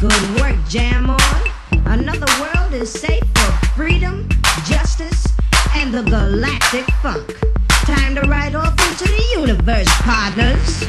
Good work, jam on. Another world is safe for freedom, justice, and the galactic funk. Time to ride off into the universe, partners.